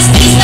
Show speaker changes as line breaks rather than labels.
justicia.